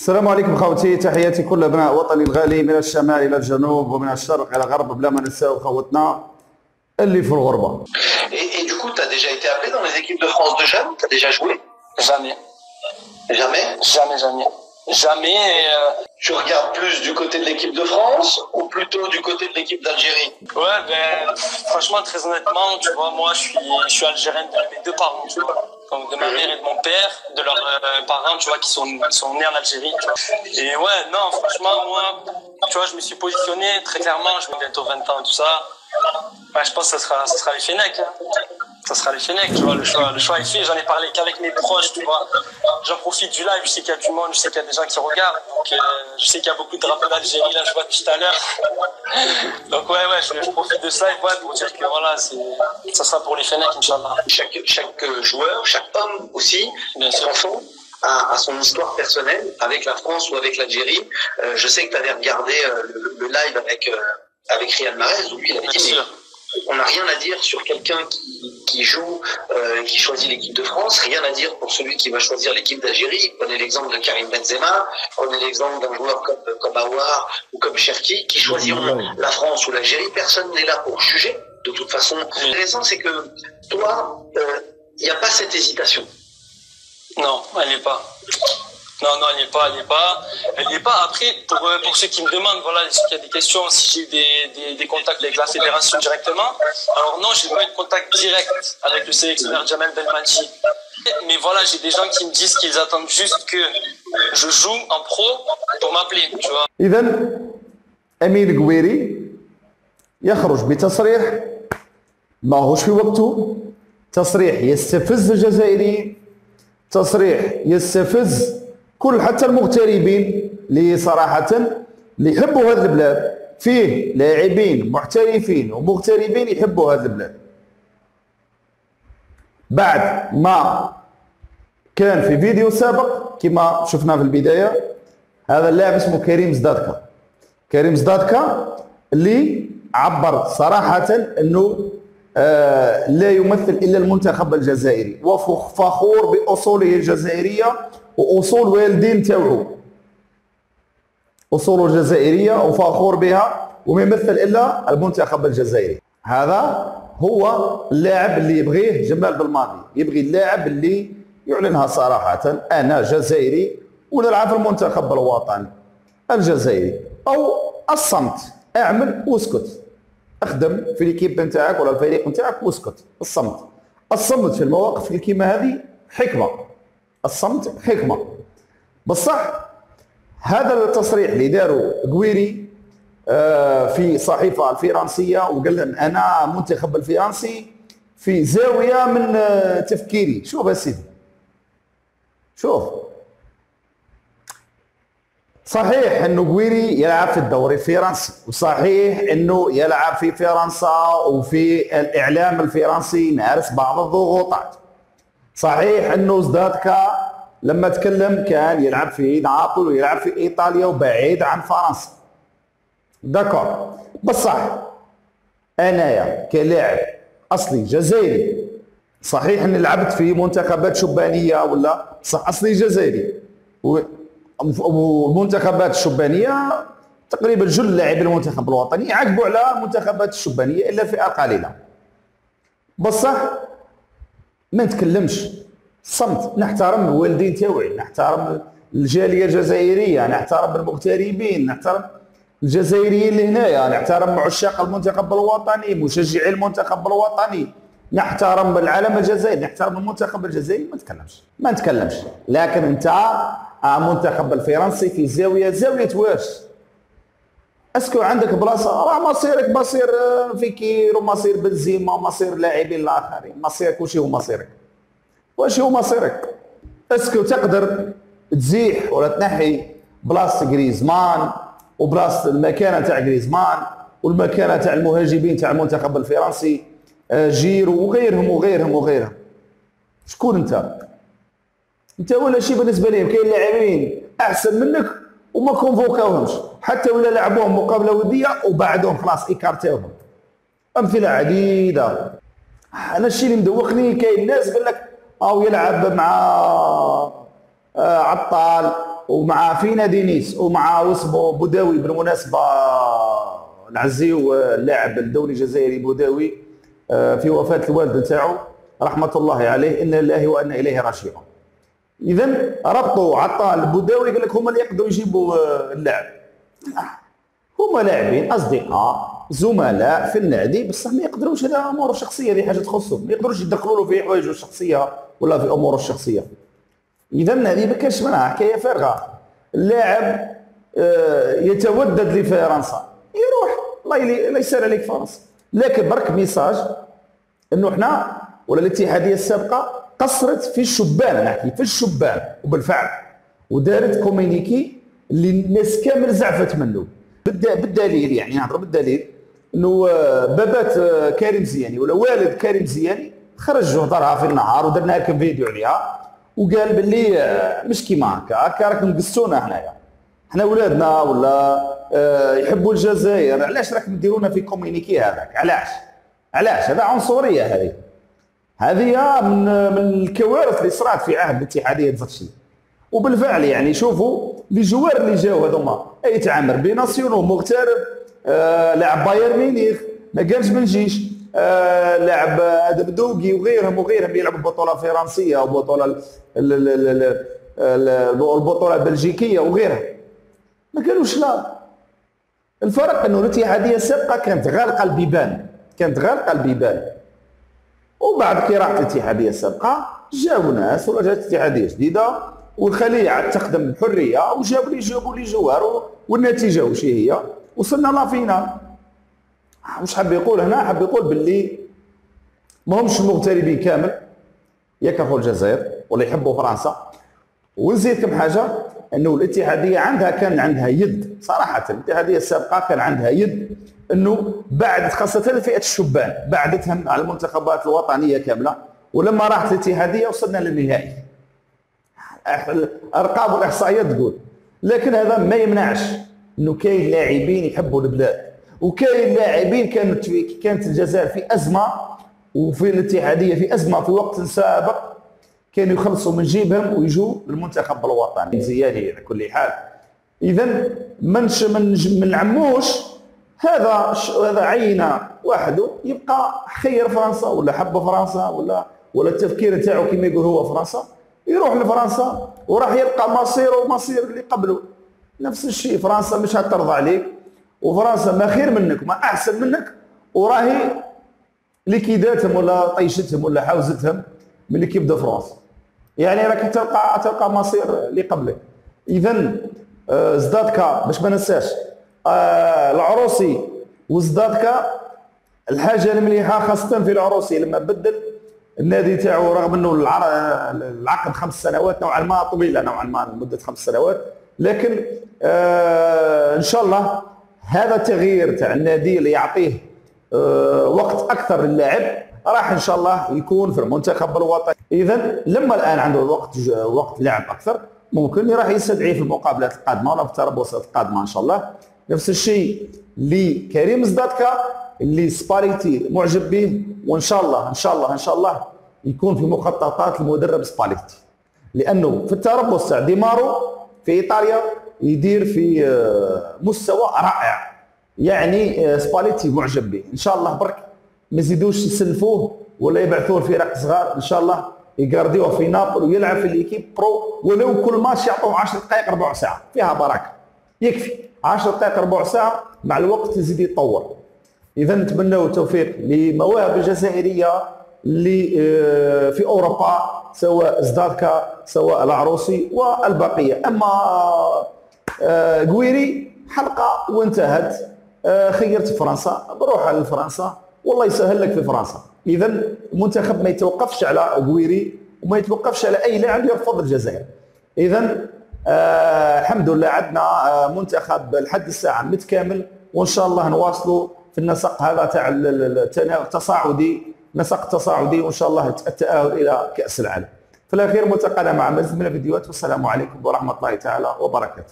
السلام عليكم خوتي تحياتي كل ابناء وطني الغالي من الشمال الى الجنوب ومن الشرق الى الغرب بلا ما نساو خوتنا اللي في الغربه Et, et du coup, tu as déjà été appelé dans les équipes de France de jeunes Tu as déjà joué Jamais. Jamais Jamais, jamais. Jamais. et, euh, Tu regardes plus du côté de l'équipe de France ou plutôt du côté de l'équipe d'Algérie ouais, ben, franchement, très honnêtement, tu vois, moi, je suis, je suis algérien de mes deux parents, tu vois. De ma mère et de mon père, de leurs euh, parents, tu vois, qui sont, qui sont nés en Algérie. Et ouais, non, franchement, moi, tu vois, je me suis positionné très clairement, je vais bientôt 20 ans tout ça. Ouais, je pense que ça sera, ça sera les hein. Ça sera les Fennecs, tu vois, le choix, le choix est fait. J'en ai parlé qu'avec mes proches, tu vois. J'en profite du live, je sais qu'il y a du monde, je sais qu'il y a des gens qui regardent. Donc, euh, je sais qu'il y a beaucoup de drapeaux d'Algérie, là, je vois tout à l'heure. Donc, ouais, ouais, je, je profite de ça et ouais, pour dire que voilà, ça sera pour les Fennecs, Inch'Allah. chaque, chaque joueur, chaque homme aussi, Bien sûr. enfant, a, a son histoire personnelle avec la France ou avec l'Algérie. Euh, je sais que tu avais regardé euh, le, le live avec, avec Riyad Mahrez, où lui, il avait dit. On n'a rien à dire sur quelqu'un qui, qui joue, euh, qui choisit l'équipe de France, rien à dire pour celui qui va choisir l'équipe d'Algérie. Prenez l'exemple de Karim Benzema, prenez l'exemple d'un joueur comme, comme Aouar ou comme Cherki, qui choisiront la France ou l'Algérie. Personne n'est là pour juger. De toute façon, l'intéressant, c'est que toi, euh, il n'y a pas cette hésitation. Non, elle n'est pas. Non, non, elle n'est pas, elle n'est pas. Elle n'est pas. Après, pour, euh, pour ceux qui me demandent, voilà, est-ce qu'il y a des questions, si j'ai eu des, des, des contacts avec la fédération directement. Alors non, j'ai pas eu de contact direct avec le sélectionneur Jamel Belmadi. Mais voilà, j'ai des gens qui me disent qu'ils attendent juste que je joue en pro pour m'appeler, tu vois. اذا امين القويري يخرج بتصريح ما هوش في وقته تصريح يستفز الجزائريين تصريح يستفز كل حتى المغتربين اللي صراحة اللي يحبوا هذه البلاد. فيه لاعبين محترفين ومغتربين يحبوا هذه البلاد. بعد ما كان في فيديو سابق كما شفنا في البداية هذا اللاعب اسمه كريم زدادكا. كريم زدادكا اللي عبر صراحة أنه لا يمثل إلا المنتخب الجزائري. وفخور بأصوله الجزائرية وأصول والدين تاوعو اصوله الجزائرية وفخور بها وما يمثل إلا المنتخب الجزائري. هذا هو اللاعب اللي يبغيه جمال بالماضي. يبغي اللاعب اللي يعلنها صراحة. أنا جزائري ونلعب في المنتخب الوطني الجزائري. أو الصمت. أعمل واسكت. أخدم في ليكيب نتاعك ولا الفريق نتاعك واسكت. الصمت. الصمت في المواقف اللي كيما هذه حكمة. الصمت حكمة. بصح هذا التصريح اللي داروا قويري آه، في صحيفة الفرنسية وقال لهم أنا منتخب الفرنسي في زاوية من آه، تفكيري. شوف يا سيدي. شوف. صحيح إنه قويري يلعب في الدوري الفرنسي وصحيح إنه يلعب في فرنسا وفي الإعلام الفرنسي مارس بعض الضغوطات. صحيح إنه زدادكا لما تكلم كان يلعب في نابل ويلعب في إيطاليا وبعيد عن فرنسا. داكور. بصح أنايا كلاعب أصلي جزائري. صحيح إني لعبت في منتخبات شبانية ولا؟ صح أصلي جزائري. والمنتخبات الشبانية تقريبا جل لاعبي المنتخب الوطني يعاقبوا على المنتخبات الشبانية إلا فئة قليلة. بصح ما نتكلمش. صمت. نحترم الوالدين تاوعي نحترم الجالية الجزائرية نحترم المغتربين نحترم الجزائريين اللي هنايا نحترم عشاق المنتخب الوطني مشجعي المنتخب الوطني. نحترم العلم الجزائري نحترم المنتخب الجزائري ما نتكلمش ما نتكلمش. لكن انت آه، منتخب الفرنسي في زاوية زاوية واش؟ est-ce que عندك بلاصة راه مصيرك مصير آه، فيكير ومصير بنزيما ومصير لاعبين الآخرين مصيرك وش هو مصيرك؟ واش هو مصيرك؟ est-ce que تقدر تزيح ولا تنحي بلاصة جريزمان وبلاصة المكانة تاع جريزمان والمكانة تاع المهاجمين تاع المنتخب الفرنسي آه، جيرو وغيرهم وغيرهم وغيرهم. شكون انت؟ انت ولا شيء بالنسبة لهم كاين لاعبين أحسن منك وما كونفوكاوهمش. حتى ولا لعبوهم مقابلة ودية وبعدهم خلاص إيكارتيوهم. أمثلة عديدة. أنا الشيء اللي مدوخني كاين ناس قال لك أو يلعب مع آه، عطال ومع فينا دينيس ومع واسمه بوداوي بالمناسبة. نعزيو اللاعب الدولي الجزائري بوداوي. آه، في وفاة الوالد نتاعو رحمة الله عليه إنا لله وإنا إليه راجعون. اذا ربطوا عطى البوداوي قال لك هما اللي يقدروا يجيبوا آه، اللاعب. هما لاعبين أصدقاء زملاء في النادي بصح ما يقدروش هذا أمور شخصيه هذه حاجة تخصهم. ما يقدروش يدخلوا له في حوايجه الشخصية ولا في اموره الشخصية. اذا هذه ما كانش منها حكاية فارغة. اللاعب آه، يتودد لفرنسا. يروح الله يسهل عليك فرنسا. لكن برك message إنه إحنا ولا الاتحادية السابقة قصرت في الشبان نحكي في الشبان وبالفعل. ودارت communiqué اللي الناس كامل زعفت منه. بالدليل يعني نهضر بالدليل إنه آه، بابات آه، كريم زياني ولا والد كريم زياني خرج هضرها في النهار ودرنا لكم فيديو عليها. وقال باللي آه، مش كيما هكا هكا راكم قصونا حنايا حنا ولادنا ولا يحبوا الجزائر. علاش راكم ديرونا في communiqué هذاك؟ علاش؟ علاش؟ هذا عنصرية هذه. هذه من من الكوارث اللي صرات في عهد الاتحادية تاع زطشي وبالفعل يعني شوفوا les joueurs اللي جاوا هذوما أي عامر binationaux مغترب آه لاعب بايرن ميونخ ما قالش ما نجيش آه لاعب آدم دوغي وغيرهم وغيرهم يلعبوا بطولة فرنسية وبطوله البطولة البلجيكية وغيرها. ما قالوش لا. الفرق أنه الاتحاديه السابقه كانت غالقه البيبان كانت غالقه البيبان وبعد قراءة الاتحادية السابقة جاوا ناس ولا جات اتحادية جديدة والخليه عاد تخدم بحريه وجابوا لي جابوا لي جوار والنتيجة وش هي؟ وصلنا لا فينال واش حاب يقول هنا؟ حاب يقول باللي ما همش مغتربين كامل. يكرهوا الجزائر ولا يحبوا فرنسا. ونزيدكم حاجة؟ إنه الاتحادية عندها كان عندها يد. صراحة الاتحادية السابقة كان عندها يد. إنه بعد خاصة فئة الشبان بعدتهم على المنتخبات الوطنية كاملة. ولما راحت الاتحادية وصلنا للنهائي. الأرقام والإحصائيات تقول. لكن هذا ما يمنعش إنه كاين لاعبين يحبوا البلاد. وكاين لاعبين كانت كانت الجزائر في أزمة وفي الاتحادية في أزمة في وقت سابق. كانوا يخلصوا من جيبهم ويجوا للمنتخب الوطني. زيادة على كل حال. اذا منش من نعموش هذا هذا عينة وحده. يبقى خير فرنسا ولا حب فرنسا ولا ولا التفكير نتاعو كما يقول هو فرنسا. يروح لفرنسا وراح يبقى مصيره ومصير اللي قبله. نفس الشيء فرنسا مش هترضى عليك وفرنسا ما خير منك ما أحسن منك وراهي لكيداتهم ولا طيشتهم ولا حوزتهم من ليكيب دو فرنسا. يعني راك تلقى تلقى مصير اللي قبلك. اذا آه، زدادكا باش ما ننساش. آه، العروسي وزدادكا الحاجة المليحه خاصة في العروسي لما بدل النادي تاعو رغم إنه العقد خمس سنوات نوعا ما طويلة نوعا ما لمدة خمس سنوات لكن آه إن شاء الله هذا التغيير تاع النادي اللي يعطيه وقت أكثر للاعب راح إن شاء الله يكون في المنتخب الوطني. اذا لما الآن عنده وقت وقت لعب أكثر ممكن راح يستدعيه في المقابلات القادمة ولا في التربصات القادمة إن شاء الله. نفس الشيء لكريم زداتكا اللي سباليتي معجب به وإن شاء الله إن شاء الله إن شاء الله يكون في مخططات المدرب سباليتي لأنه في التربص تاع ديمارو في إيطاليا يدير في آه، مستوى رائع. يعني آه، سباليتي معجب به إن شاء الله برك. ما يزيدوش يسلفوه ولا يبعثوه لفرق صغار. إن شاء الله يقارديوه في نابل ويلعب في ال équipe pro ولو كل ماتش يعطوه 10 دقائق ربع ساعة. فيها بركة. يكفي. 10 دقائق ربع ساعة مع الوقت يزيد يتطور. إذا نتمنوا التوفيق لمواهب الجزائرية اللي آه، في أوروبا سواء زدادكا سواء العروسي والبقية. أما قويري آه، حلقة وانتهت. آه، خيرت فرنسا. بروح على فرنسا. والله يسهل لك في فرنسا. إذا المنتخب ما يتوقفش على قويري وما يتوقفش على أي لاعب يرفض الجزائر. إذا آه الحمد لله عندنا آه منتخب لحد الساعة متكامل وإن شاء الله نواصلوا في النسق هذا تاع التصاعدي نسق تصاعدي وإن شاء الله التأهل إلى كأس العالم. في الأخير ملتقانا مع مزيد من الفيديوهات والسلام عليكم ورحمة الله تعالى وبركاته.